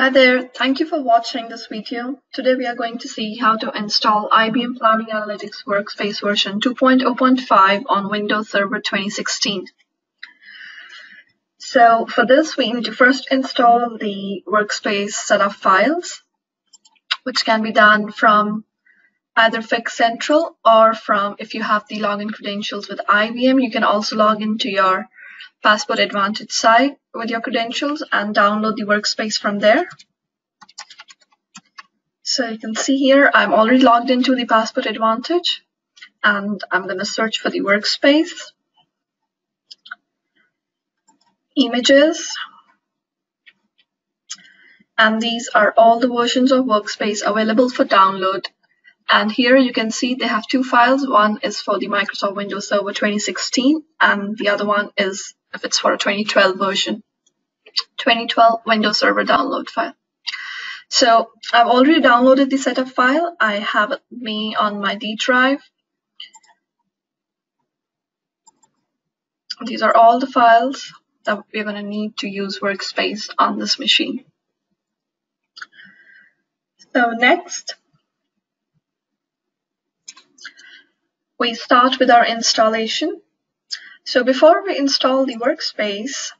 Hi there, thank you for watching this video. Today we are going to see how to install IBM Planning Analytics Workspace version 2.0.5 on Windows Server 2016. So for this we need to first install the workspace setup files, which can be done from either Fix Central or from if you have the login credentials with IBM, you can also log into your Passport Advantage site with your credentials and download the workspace from there. So you can see here, I'm already logged into the Passport Advantage and I'm going to search for the workspace, images, and these are all the versions of Workspace available for download and here you can see they have two files. One is for the Microsoft Windows Server 2016 and the other one is if it's for a 2012 version. 2012 Windows Server download file. So I've already downloaded the setup file. I have it me on my D drive. These are all the files that we're going to need to use Workspace on this machine. So next, we start with our installation. So before we install the workspace,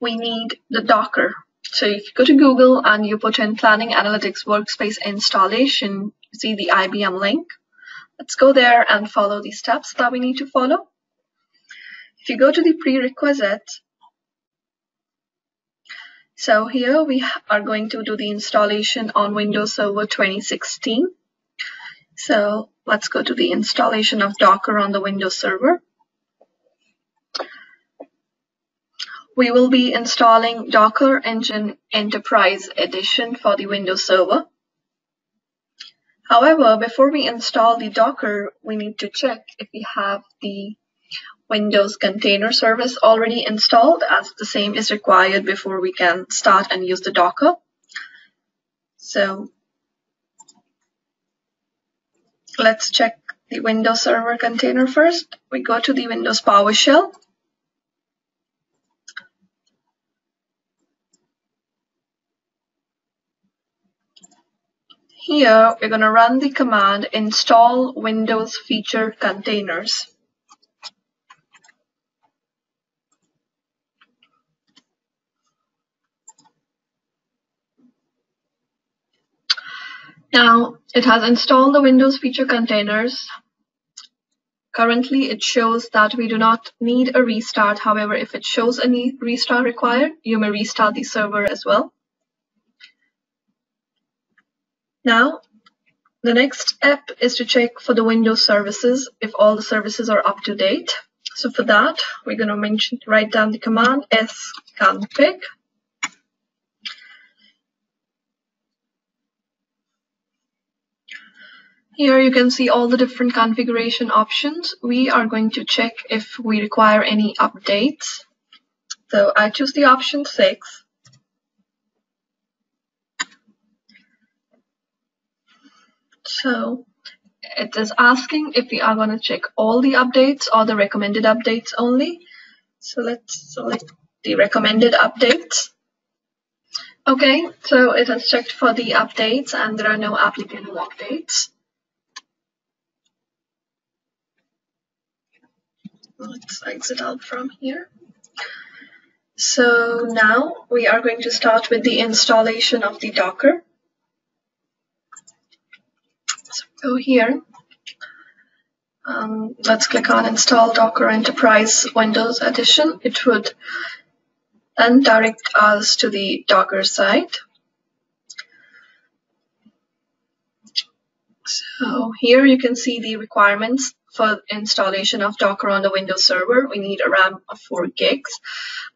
we need the Docker. So if you go to Google and you put in Planning Analytics Workspace installation, you see the IBM link. Let's go there and follow the steps that we need to follow. If you go to the prerequisite, so here we are going to do the installation on Windows Server 2016. So let's go to the installation of Docker on the Windows Server. We will be installing Docker Engine Enterprise Edition for the Windows Server. However, before we install the Docker, we need to check if we have the Windows Container Service already installed as the same is required before we can start and use the Docker. So let's check the Windows Server container first. We go to the Windows PowerShell Here we're going to run the command install Windows feature containers. Now it has installed the Windows feature containers. Currently it shows that we do not need a restart. However, if it shows any restart required, you may restart the server as well. Now, the next step is to check for the Windows services if all the services are up to date. So for that, we're going to mention write down the command sconfig. Here you can see all the different configuration options. We are going to check if we require any updates. So I choose the option 6 So it is asking if we are going to check all the updates or the recommended updates only. So let's select the recommended updates. Okay, so it has checked for the updates and there are no applicable updates. Let's exit out from here. So now we are going to start with the installation of the Docker. So go here, um, let's click on Install Docker Enterprise Windows Edition. It would then direct us to the Docker site. So here you can see the requirements for installation of Docker on the Windows Server. We need a RAM of 4 gigs,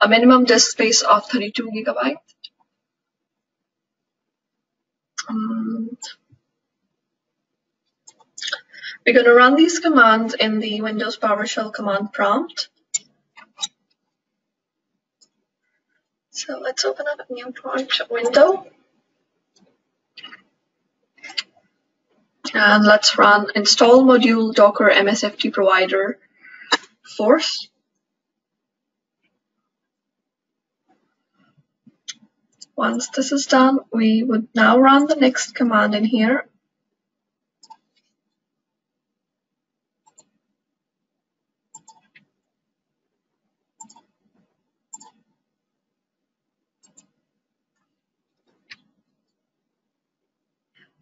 a minimum disk space of 32 gigabytes, um, we're going to run these commands in the Windows PowerShell command prompt. So let's open up a new prompt window. And let's run install module docker msft provider force. Once this is done, we would now run the next command in here.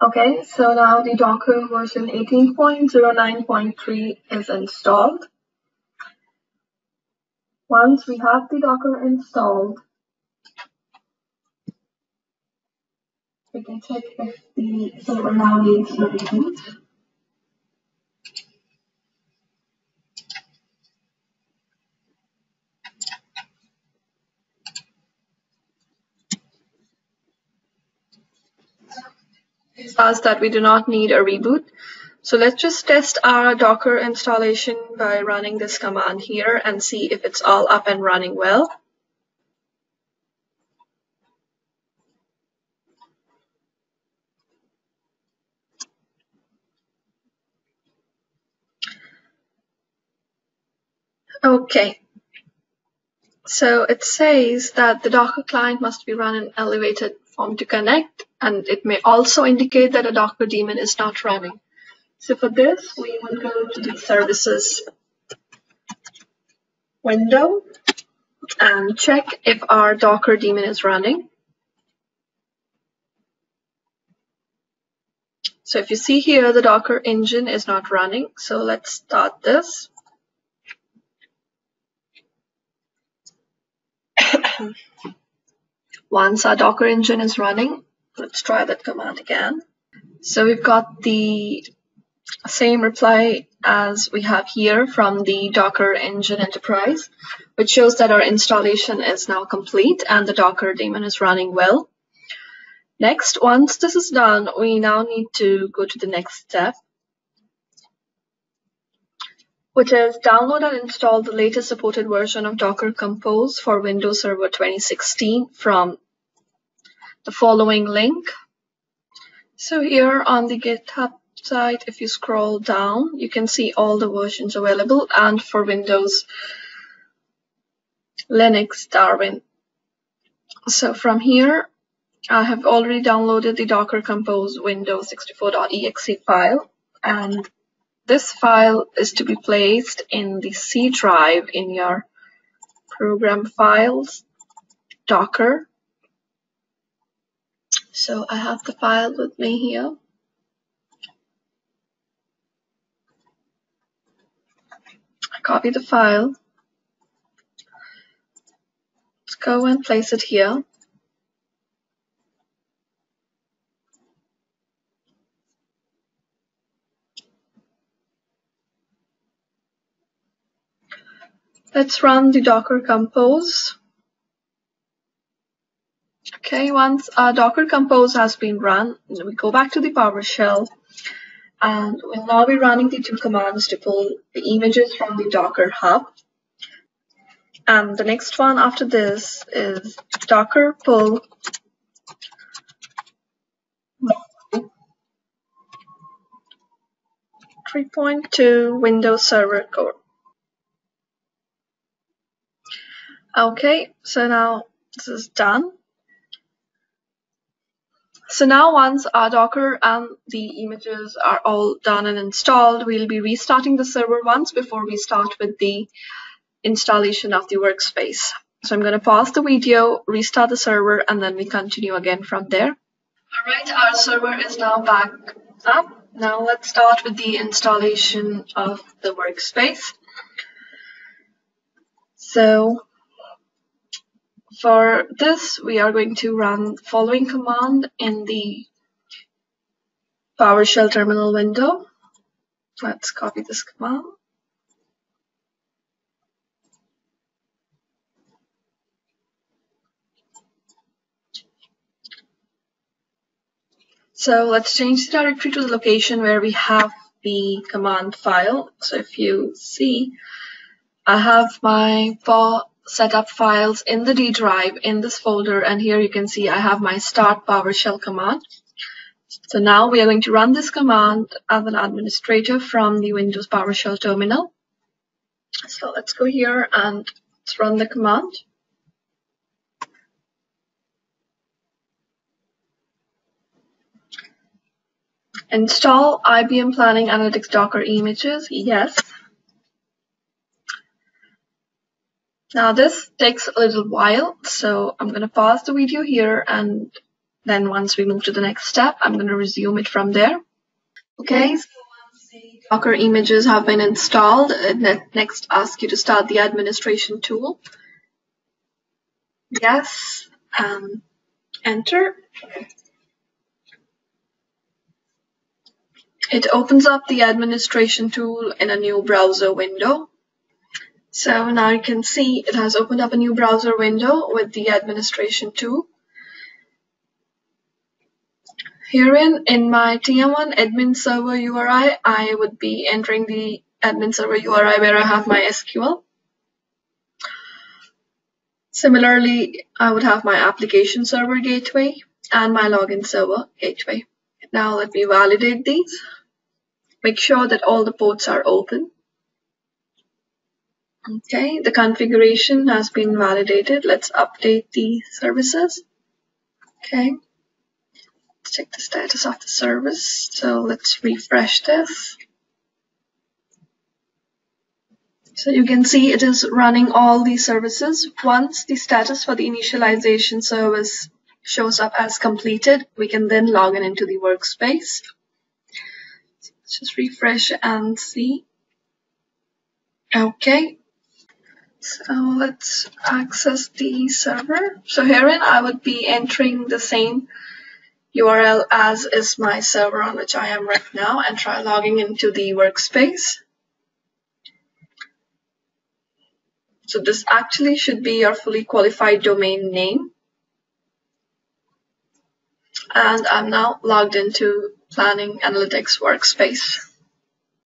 Okay, so now the Docker version 18.09.3 is installed. Once we have the Docker installed, we can check if the server now needs to reboot. Says that we do not need a reboot. So let's just test our Docker installation by running this command here and see if it's all up and running well. Okay, so it says that the Docker client must be run in elevated form to connect, and it may also indicate that a Docker daemon is not running. So for this, we will go to the services window and check if our Docker daemon is running. So if you see here, the Docker engine is not running. So let's start this. Once our Docker engine is running, let's try that command again. So we've got the same reply as we have here from the Docker Engine Enterprise, which shows that our installation is now complete and the Docker daemon is running well. Next, once this is done, we now need to go to the next step, which is download and install the latest supported version of Docker Compose for Windows Server 2016 from the following link. So here on the GitHub site, if you scroll down, you can see all the versions available and for Windows, Linux, Darwin. So from here, I have already downloaded the Docker Compose Windows 64.exe file and this file is to be placed in the C drive in your program files, Docker. So I have the file with me here. I copy the file. Let's go and place it here. Let's run the Docker Compose. Okay, once our Docker Compose has been run, we go back to the PowerShell and we'll now be running the two commands to pull the images from the Docker Hub. And the next one after this is docker pull 3.2 Windows Server Core. Okay, so now this is done. So now once our Docker and the images are all done and installed, we'll be restarting the server once before we start with the installation of the workspace. So I'm going to pause the video, restart the server, and then we continue again from there. All right, our server is now back up. Now let's start with the installation of the workspace. So for this, we are going to run following command in the PowerShell terminal window. Let's copy this command. So let's change the directory to the location where we have the command file. So if you see, I have my setup files in the D drive in this folder and here you can see I have my start PowerShell command. So now we are going to run this command as an administrator from the Windows PowerShell terminal. So let's go here and let's run the command. Install IBM Planning Analytics Docker images, yes. Now this takes a little while, so I'm going to pause the video here and then once we move to the next step, I'm going to resume it from there. Okay, so once the Docker images have been installed, it next asks you to start the administration tool. Yes, um, enter. It opens up the administration tool in a new browser window. So now you can see it has opened up a new browser window with the administration tool. Herein, in my TM1 admin server URI, I would be entering the admin server URI where I have my SQL. Similarly, I would have my application server gateway and my login server gateway. Now let me validate these. Make sure that all the ports are open. Okay, the configuration has been validated. Let's update the services. Okay, let's check the status of the service. So let's refresh this. So you can see it is running all these services. Once the status for the initialization service shows up as completed, we can then log in into the workspace. Let's just refresh and see. Okay. So let's access the server. So herein I would be entering the same URL as is my server on which I am right now and try logging into the workspace. So this actually should be your fully qualified domain name. And I'm now logged into Planning Analytics Workspace.